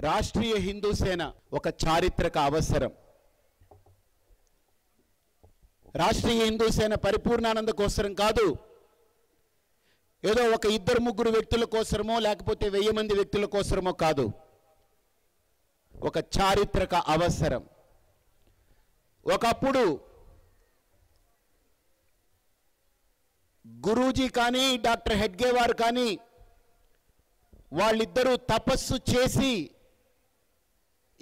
రాష్ట్రీయ హిందూ సేన ఒక చారిత్రక అవసరం. రాష్ట్రీయ హిందూ సేన పరిపూర్ణానంద కోసరం కాదు. ఏదో ఒక ఇద్దరు ముగ్గురు వ్యక్తుల కోసరమో లేకపోతే వెయ్యి మంది వ్యక్తుల కోసరమో కాదు. ఒక చారిత్రక అవసరం. ఒకప్పుడు గురూజీ కానీ డాక్టర్ హెడ్గేవార్ కానీ వాళ్ళిద్దరూ తపస్సు చేసి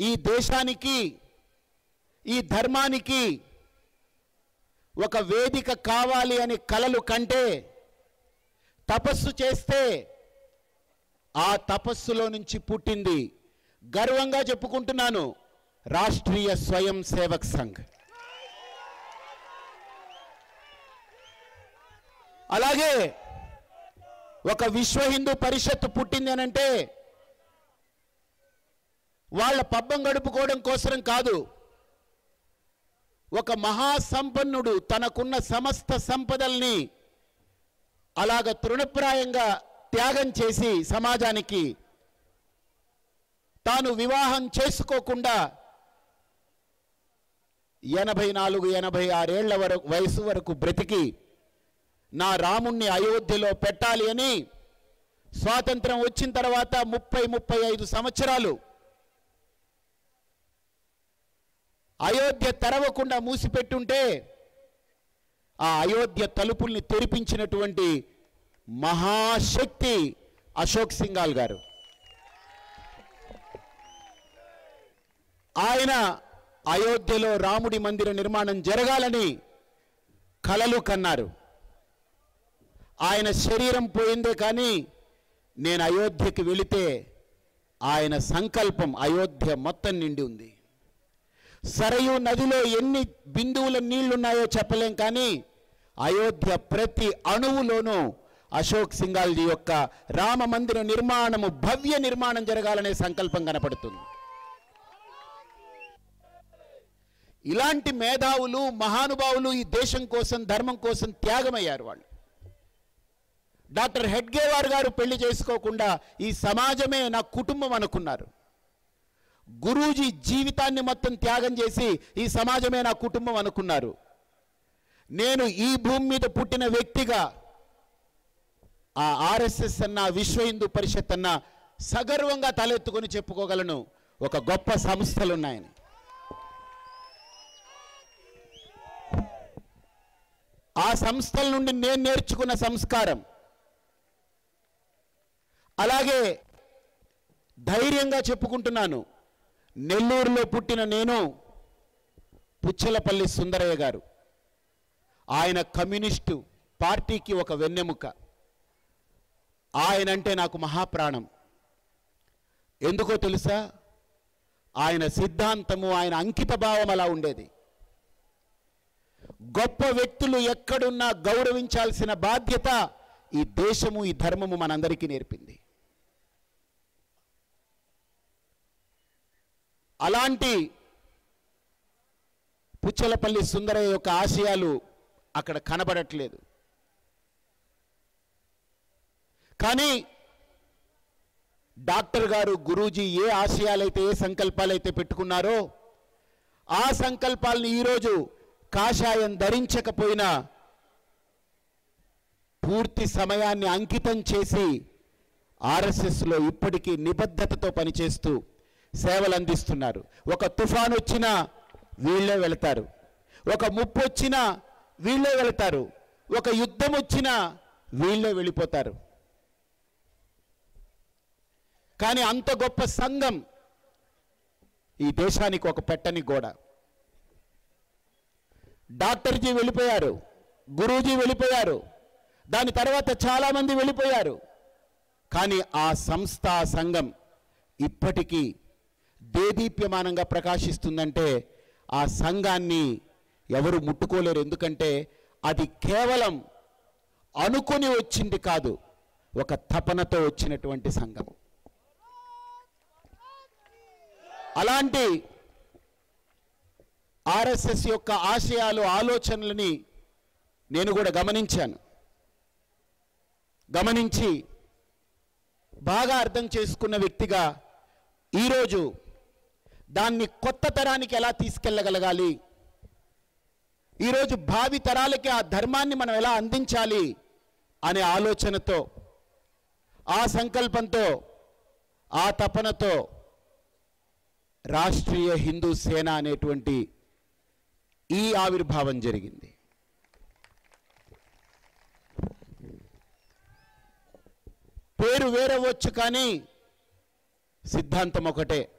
ఈ దేశానికి ఈ ధర్మానికి ఒక వేదిక కావాలి అని కలలు కంటే తపస్సు చేస్తే ఆ తపస్సులో నుంచి పుట్టింది. గర్వంగా చెప్పుకుంటున్నాను రాష్ట్రీయ స్వయం సేవక్ సంఘ్. అలాగే ఒక విశ్వ హిందూ పరిషత్తు పుట్టింది అనంటే వాళ్ళ పబ్బం గడుపుకోవడం కోసరం కాదు. ఒక మహాసంపన్నుడు తనకున్న సమస్త సంపదల్ని అలాగ తృణప్రాయంగా త్యాగం చేసి సమాజానికి తాను వివాహం చేసుకోకుండా ఎనభై నాలుగు ఎనభై ఆరేళ్ళ వరకు వయసు వరకు బ్రతికి నా రాముణ్ణి అయోధ్యలో పెట్టాలి అని స్వాతంత్రం వచ్చిన తర్వాత ముప్పై ముప్పై ఐదు సంవత్సరాలు అయోధ్య తెరవకుండా మూసిపెట్టుంటే ఆ అయోధ్య తలుపుల్ని తెరిపించినటువంటి మహాశక్తి అశోక్ సింగాల్ గారు. ఆయన అయోధ్యలో రాముడి మందిర నిర్మాణం జరగాలని కలలు కన్నారు. ఆయన శరీరం పోయిందే కానీ నేను అయోధ్యకి వెళితే ఆయన సంకల్పం అయోధ్య మొత్తం నిండి ఉంది. సరయు నదిలో ఎన్ని బిందువుల నీళ్ళున్నాయో చెప్పలేం కానీ అయోధ్య ప్రతి అణువులోనూ అశోక్ సింగాల్జీ యొక్క రామ మందిర నిర్మాణము భవ్య నిర్మాణం జరగాలనే సంకల్పం కనపడుతుంది. ఇలాంటి మేధావులు మహానుభావులు ఈ దేశం కోసం ధర్మం కోసం త్యాగమయ్యారు వాళ్ళు. డాక్టర్ హెడ్గేవార్ గారు పెళ్ళి చేసుకోకుండా ఈ సమాజమే నా కుటుంబం అనుకున్నారు. గురూజీ జీవితాన్ని మొత్తం త్యాగం చేసి ఈ సమాజమే నా కుటుంబం అనుకున్నారు. నేను ఈ భూమి మీద పుట్టిన వ్యక్తిగా ఆ ఆర్ఎస్ఎస్ అన్న విశ్వ హిందూ పరిషత్ అన్న సగర్వంగా తలెత్తుకొని చెప్పుకోగలను. ఒక గొప్ప సంస్థలు ఉన్నాయని ఆ సంస్థల నుండి నేను నేర్చుకున్న సంస్కారం. అలాగే ధైర్యంగా చెప్పుకుంటున్నాను. నెల్లూరులో పుట్టిన నేను పుచ్చలపల్లి సుందరయ్య గారు. ఆయన కమ్యూనిస్టు పార్టీకి ఒక వెన్నెముక. ఆయన అంటే నాకు మహాప్రాణం. ఎందుకో తెలుసా? ఆయన సిద్ధాంతము ఆయన అంకిత భావం అలా ఉండేది. గొప్ప వ్యక్తులు ఎక్కడున్నా గౌరవించాల్సిన బాధ్యత ఈ దేశము ఈ ధర్మము మనందరికీ నేర్పింది. అలాంటి పుచ్చలపల్లి సుందరయ్య యొక్క ఆశయాలు అక్కడ కనబడట్లేదు. కానీ డాక్టర్ గారు గురూజీ ఏ ఆశయాలైతే ఏ సంకల్పాలైతే పెట్టుకున్నారో ఆ సంకల్పాలను ఈరోజు కాషాయం ధరించకపోయినా పూర్తి సమయాన్ని అంకితం చేసి ఆర్ఎస్ఎస్లో ఇప్పటికీ నిబద్ధతతో పనిచేస్తూ సేవలు అందిస్తున్నారు ఒక తుఫాన్ వచ్చినా వీళ్ళే వెళతారు. ఒక ముప్పు వచ్చినా వీళ్ళే వెళతారు. ఒక యుద్ధం వచ్చినా వీళ్ళే వెళ్ళిపోతారు. కానీ అంత గొప్ప సంఘం ఈ దేశానికి ఒక పెట్టని గోడ. డాక్టర్జీ వెళ్ళిపోయారు. గురూజీ వెళ్ళిపోయారు. దాని తర్వాత చాలామంది వెళ్ళిపోయారు. కానీ ఆ సంస్థ సంఘం ఇప్పటికీ దేదీప్యమానంగా ప్రకాశిస్తుందంటే ఆ సంఘాన్ని ఎవరు ముట్టుకోలేరు. ఎందుకంటే అది కేవలం అనుకొని వచ్చింది కాదు ఒక తపనతో వచ్చినటువంటి సంఘం. అలాంటి ఆర్ఎస్ఎస్ యొక్క ఆశయాలు ఆలోచనలని నేను కూడా గమనించాను. గమనించి బాగా అర్థం చేసుకున్న వ్యక్తిగా ఈరోజు దాన్ని కొత్త తరానికి ఎలా తీసుకెళ్ళగలగాలి? ఈరోజు భావి తరాలకి ఆ ధర్మాన్ని మనం ఎలా అందించాలి అనే ఆలోచనతో ఆ సంకల్పంతో ఆ తపనతో రాష్ట్రీయ హిందూ సేన అనేటువంటి ఈ ఆవిర్భావం జరిగింది. పేరు వేరవచ్చు కానీ సిద్ధాంతం ఒకటే.